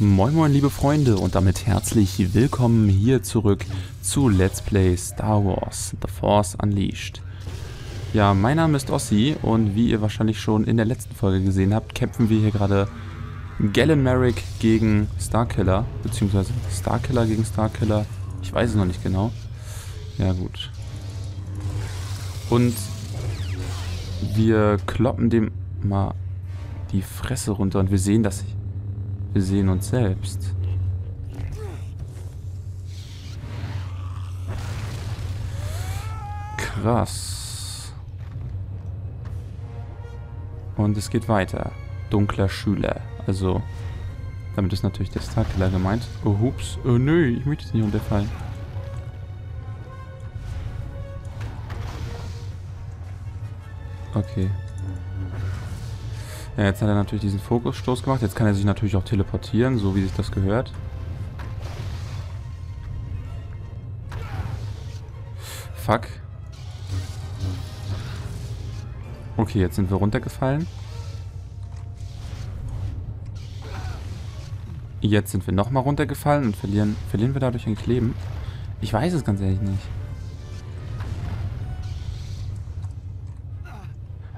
Moin moin liebe Freunde und damit herzlich willkommen hier zurück zu Let's Play Star Wars The Force Unleashed. Ja, mein Name ist Ossi und wie ihr wahrscheinlich schon in der letzten Folge gesehen habt, kämpfen wir hier gerade Galen Merrick gegen Starkiller, beziehungsweise Starkiller gegen Starkiller, ich weiß es noch nicht genau. Ja gut. Und wir kloppen dem mal die Fresse runter und wir sehen, dass ich wir sehen uns selbst. Krass. Und es geht weiter. Dunkler Schüler. Also, damit ist natürlich der Starkiller gemeint. Oh, hups. Oh, nö, ich möchte jetzt nicht unterfallen. Okay. Ja, jetzt hat er natürlich diesen Fokusstoß gemacht. Jetzt kann er sich natürlich auch teleportieren, so wie sich das gehört. Fuck. Okay, jetzt sind wir runtergefallen. Jetzt sind wir nochmal runtergefallen und verlieren, verlieren wir dadurch eigentlich Leben? Ich weiß es ganz ehrlich nicht.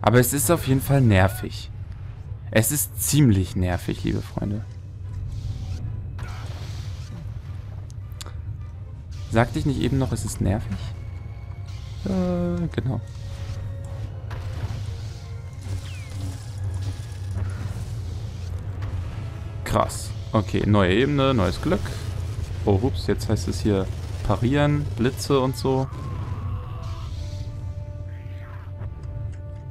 Aber es ist auf jeden Fall nervig. Es ist ziemlich nervig, liebe Freunde. Sagte ich nicht eben noch, es ist nervig? Äh, genau. Krass. Okay, neue Ebene, neues Glück. Oh, hups, jetzt heißt es hier parieren, Blitze und so.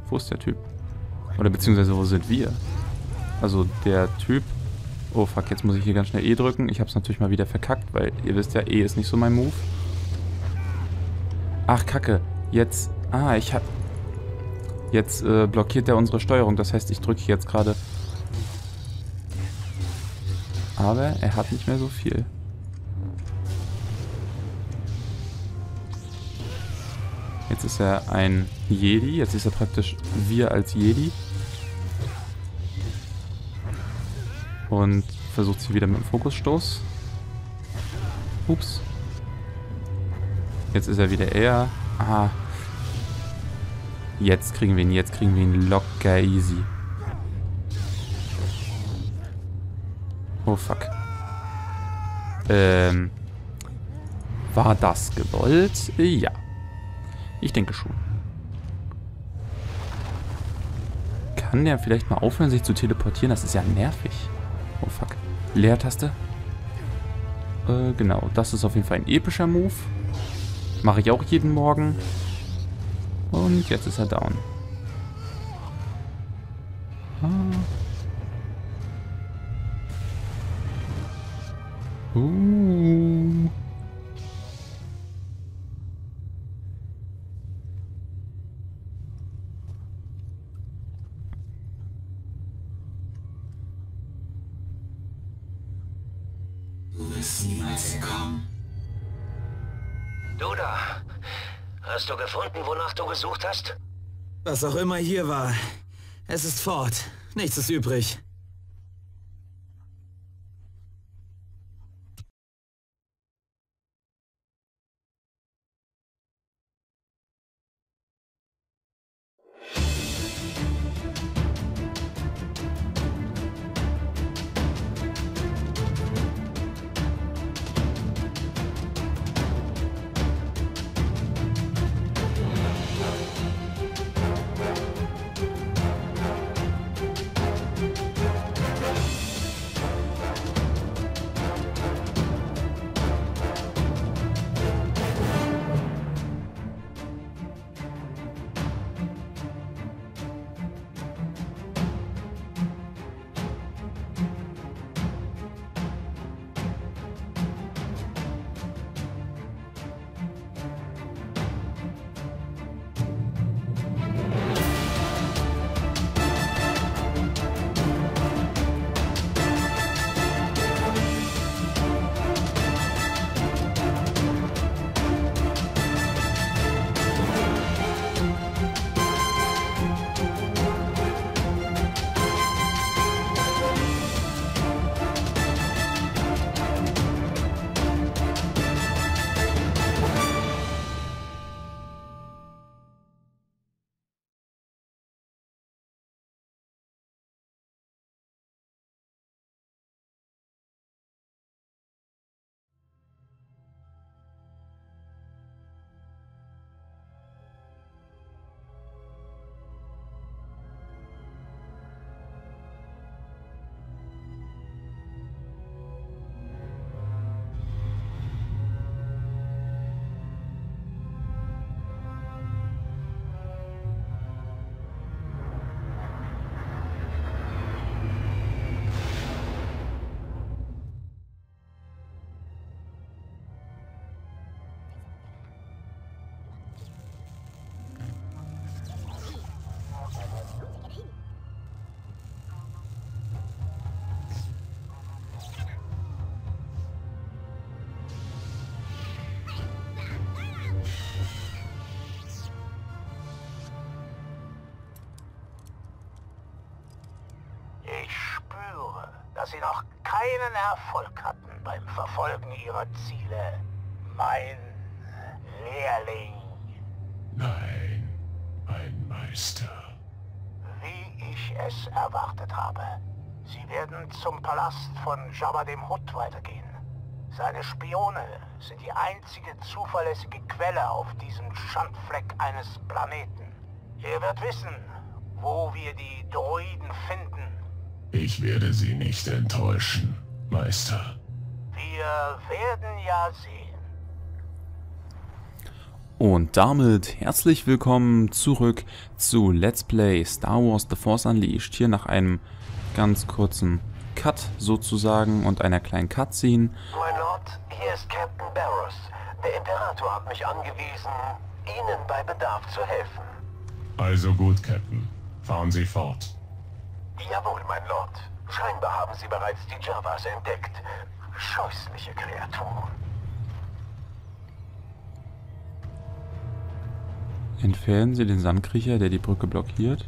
Wo ist der Typ? Oder beziehungsweise wo sind wir? Also der Typ... Oh fuck, jetzt muss ich hier ganz schnell E drücken. Ich habe es natürlich mal wieder verkackt, weil ihr wisst ja, E ist nicht so mein Move. Ach, kacke. Jetzt... Ah, ich hab... Jetzt äh, blockiert er unsere Steuerung. Das heißt, ich drücke jetzt gerade... Aber er hat nicht mehr so viel. Jetzt ist er ein Jedi. Jetzt ist er praktisch wir als Jedi. Und versucht sie wieder mit dem Fokusstoß. Ups. Jetzt ist er wieder er. Ah. Jetzt kriegen wir ihn, jetzt kriegen wir ihn locker easy. Oh fuck. Ähm. War das gewollt? Ja. Ich denke schon. Kann der vielleicht mal aufhören, sich zu teleportieren? Das ist ja nervig. Oh fuck. Leertaste. Äh, genau. Das ist auf jeden Fall ein epischer Move. Mache ich auch jeden Morgen. Und jetzt ist er down. Ah. Uh. Hast du gefunden, wonach du gesucht hast? Was auch immer hier war. Es ist fort. Nichts ist übrig. Dass Sie noch keinen Erfolg hatten beim Verfolgen Ihrer Ziele, mein Lehrling. Nein, mein Meister. Wie ich es erwartet habe. Sie werden zum Palast von Jabba dem Hutt weitergehen. Seine Spione sind die einzige zuverlässige Quelle auf diesem Schandfleck eines Planeten. Er wird wissen, wo wir die Droiden finden. Ich werde Sie nicht enttäuschen, Meister. Wir werden ja sehen. Und damit herzlich willkommen zurück zu Let's Play Star Wars The Force Unleashed. Hier nach einem ganz kurzen Cut sozusagen und einer kleinen Cutscene. Mein Lord, hier ist Captain Barrows. Der Imperator hat mich angewiesen, Ihnen bei Bedarf zu helfen. Also gut, Captain. Fahren Sie fort. Jawohl, mein Lord. Scheinbar haben Sie bereits die Javas entdeckt. Scheußliche Kreaturen. Entfernen Sie den Sandkriecher, der die Brücke blockiert?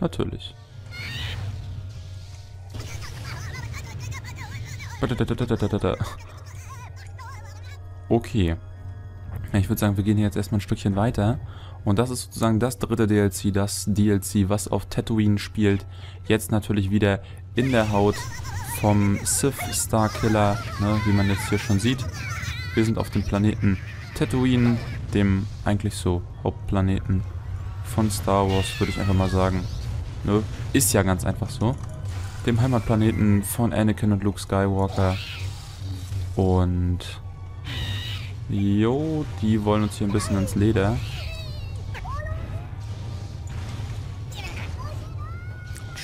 Natürlich. Okay. Ich würde sagen, wir gehen hier jetzt erstmal ein Stückchen weiter. Und das ist sozusagen das dritte DLC, das DLC, was auf Tatooine spielt. Jetzt natürlich wieder in der Haut vom Sith Starkiller, ne, wie man jetzt hier schon sieht. Wir sind auf dem Planeten Tatooine, dem eigentlich so Hauptplaneten von Star Wars, würde ich einfach mal sagen. Ne? Ist ja ganz einfach so. Dem Heimatplaneten von Anakin und Luke Skywalker. Und... Jo, die wollen uns hier ein bisschen ins Leder.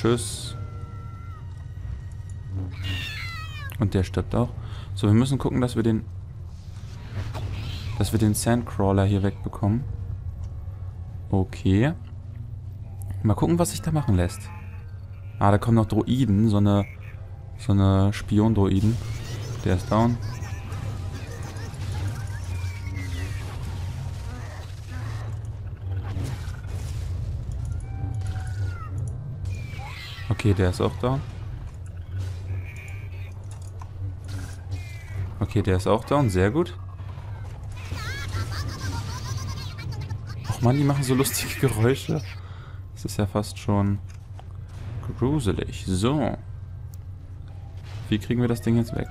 Tschüss. Und der stirbt auch. So, wir müssen gucken, dass wir den dass wir den Sandcrawler hier wegbekommen. Okay. Mal gucken, was sich da machen lässt. Ah, da kommen noch Droiden, so eine so eine Spion-Droiden. Der ist down. Okay, der ist auch down. Okay, der ist auch down. Sehr gut. Mann, die machen so lustige Geräusche. Das ist ja fast schon gruselig. So. Wie kriegen wir das Ding jetzt weg?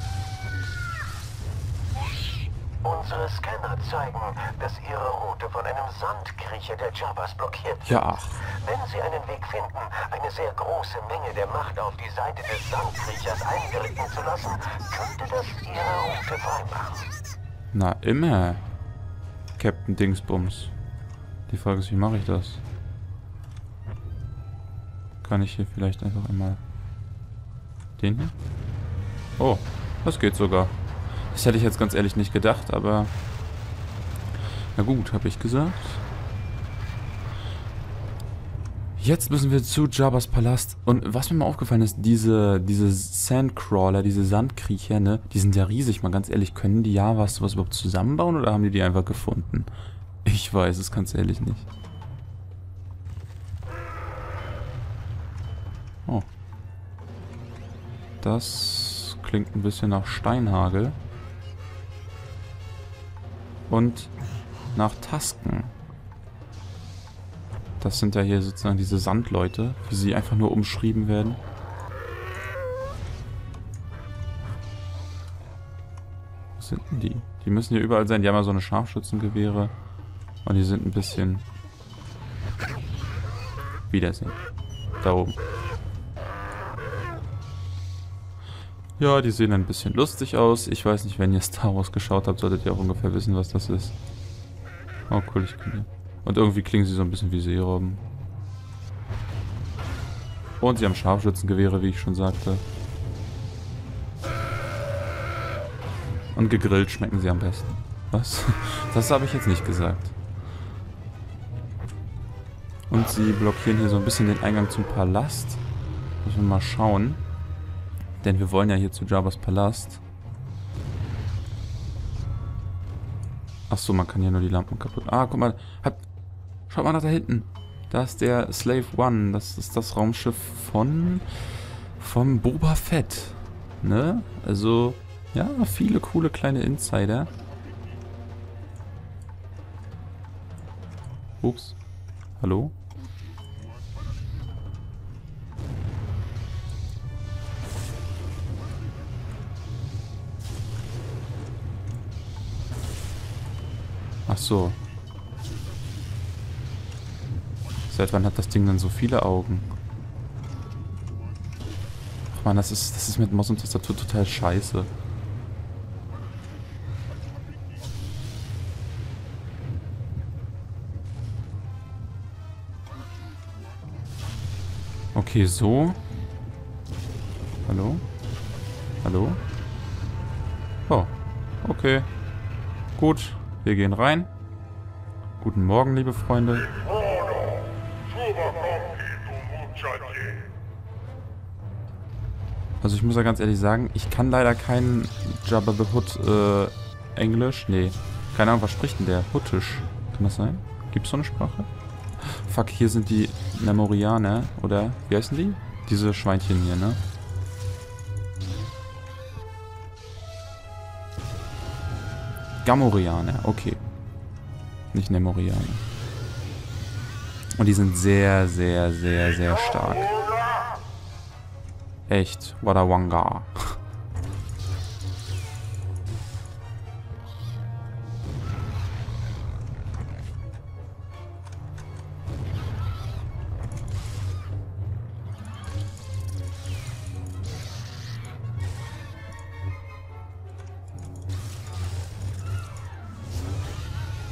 Unsere Scanner zeigen, dass Ihre Route von einem Sandkriecher der Javas blockiert ist. Ja, ach. Wenn Sie einen Weg finden, eine sehr große Menge der Macht auf die Seite des Sandkriechers einwirken zu lassen, könnte das Ihre Route freimachen. Na, immer. Captain Dingsbums. Die Frage ist, wie mache ich das? Kann ich hier vielleicht einfach einmal den hier? Oh, das geht sogar. Das hätte ich jetzt ganz ehrlich nicht gedacht, aber... Na gut, habe ich gesagt. Jetzt müssen wir zu Jabba's Palast. Und was mir mal aufgefallen ist, diese, diese Sandcrawler, diese Sandkriecher, ne, die sind ja riesig, mal ganz ehrlich. Können die Javas sowas überhaupt zusammenbauen oder haben die die einfach gefunden? Ich weiß es ganz ehrlich nicht. Oh. Das klingt ein bisschen nach Steinhagel. Und nach Tasken. Das sind ja hier sozusagen diese Sandleute, wie sie einfach nur umschrieben werden. Was sind denn die? Die müssen hier überall sein. Die haben ja so eine Scharfschützengewehre. Und die sind ein bisschen... Wiedersehen. Da oben. Ja, die sehen ein bisschen lustig aus. Ich weiß nicht, wenn ihr Star Wars geschaut habt, solltet ihr auch ungefähr wissen, was das ist. Oh, cool, ich kann Und irgendwie klingen sie so ein bisschen wie Seerobben. Und sie haben Scharfschützengewehre, wie ich schon sagte. Und gegrillt schmecken sie am besten. Was? Das habe ich jetzt nicht gesagt. Und sie blockieren hier so ein bisschen den Eingang zum Palast. Müssen wir mal schauen. Denn wir wollen ja hier zu Jabba's Palast. Achso, man kann hier nur die Lampen kaputt... Ah, guck mal. Hat, schaut mal nach da hinten. Da ist der Slave One. Das ist das Raumschiff von... Vom Boba Fett. Ne? Also, ja, viele coole kleine Insider. Ups. Hallo? So. Seit wann hat das Ding dann so viele Augen? Ach man, das ist, das ist mit Maus und Tastatur total scheiße. Okay, so. Hallo? Hallo? Oh, okay. Gut, wir gehen rein. Guten Morgen, liebe Freunde. Also ich muss ja ganz ehrlich sagen, ich kann leider kein Jabba the Hood äh, Englisch. Nee, keine Ahnung, was spricht denn der? Huttisch. Kann das sein? Gibt es so eine Sprache? Fuck, hier sind die Nemorianer, oder? Wie heißen die? Diese Schweinchen hier, ne? Gamorianer, okay. Nicht Nemorianer. Und die sind sehr, sehr, sehr, sehr stark. Echt. Wadawanga.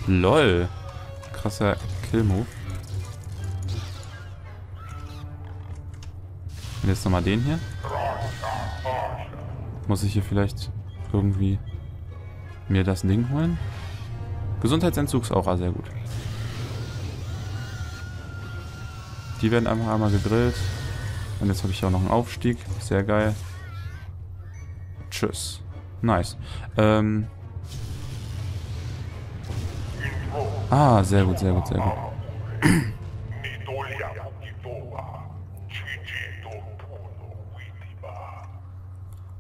LOL. Krasser Kill-Move. Und jetzt nochmal den hier. Muss ich hier vielleicht irgendwie mir das Ding holen? Gesundheitsentzugsaura, ah, sehr gut. Die werden einfach einmal gegrillt. Und jetzt habe ich auch noch einen Aufstieg. Sehr geil. Tschüss. Nice. Ähm, Ah, sehr gut, sehr gut, sehr gut.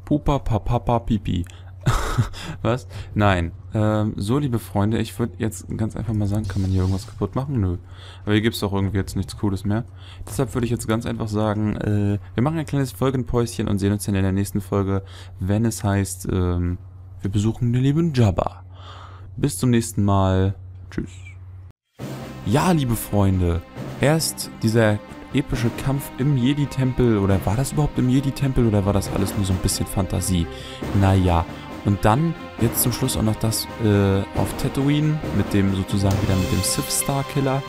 Pupa, Papapa, Pipi. Was? Nein. Ähm, so, liebe Freunde, ich würde jetzt ganz einfach mal sagen, kann man hier irgendwas kaputt machen? Nö. Aber hier gibt es doch irgendwie jetzt nichts Cooles mehr. Deshalb würde ich jetzt ganz einfach sagen, äh, wir machen ein kleines Folgenpäuschen und sehen uns dann in der nächsten Folge, wenn es heißt, ähm, wir besuchen den lieben Jabba. Bis zum nächsten Mal. Tschüss. Ja, liebe Freunde, erst dieser epische Kampf im Jedi-Tempel, oder war das überhaupt im Jedi-Tempel, oder war das alles nur so ein bisschen Fantasie? Naja, und dann jetzt zum Schluss auch noch das äh, auf Tatooine, mit dem sozusagen wieder mit dem Sith Star Killer.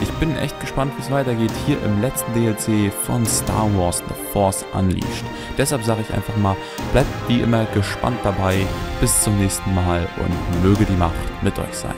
Ich bin echt gespannt, wie es weitergeht hier im letzten DLC von Star Wars The Force Unleashed. Deshalb sage ich einfach mal, bleibt wie immer gespannt dabei. Bis zum nächsten Mal und möge die Macht mit euch sein.